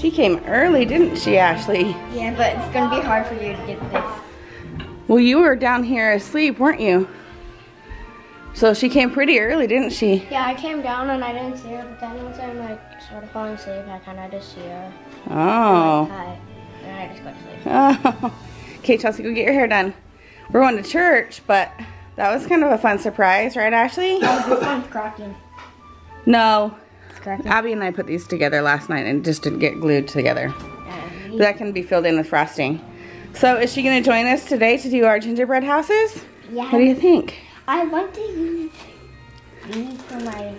She came early, didn't she, Ashley? Yeah, but it's gonna be hard for you to get this. Well, you were down here asleep, weren't you? So she came pretty early, didn't she? Yeah, I came down and I didn't see her, but then once I'm like started falling asleep, I kind of just see her. Oh. Hi. And I just go to sleep. Oh. Okay, Chelsea, go get your hair done. We're going to church, but that was kind of a fun surprise, right, Ashley? This one's cracking. No. Abby and I put these together last night and just didn't get glued together. And That can be filled in with frosting. So is she going to join us today to do our gingerbread houses? yeah, What do you think? I want to use these for my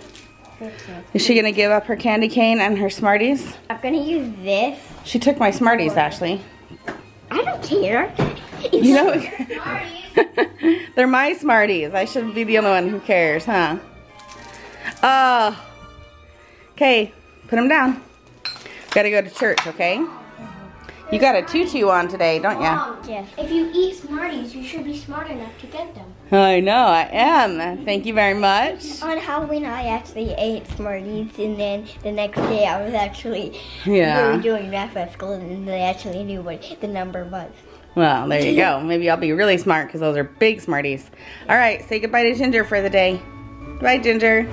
Christmas. Is she going to give up her candy cane and her Smarties? I'm gonna use this. She took my Smarties, Ashley. I don't care. You know, they're my Smarties. I should be the only one who cares, huh? Oh. Okay, put them down. Gotta go to church, okay? You got a tutu on today, don't ya? Yes. If you eat Smarties, you should be smart enough to get them. I know, I am. Thank you very much. On Halloween, I actually ate Smarties, and then the next day, I was actually we Yeah. were doing math at school, and they actually knew what the number was. Well, there you go. Maybe I'll be really smart because those are big Smarties. All right, say goodbye to Ginger for the day. Bye, Ginger.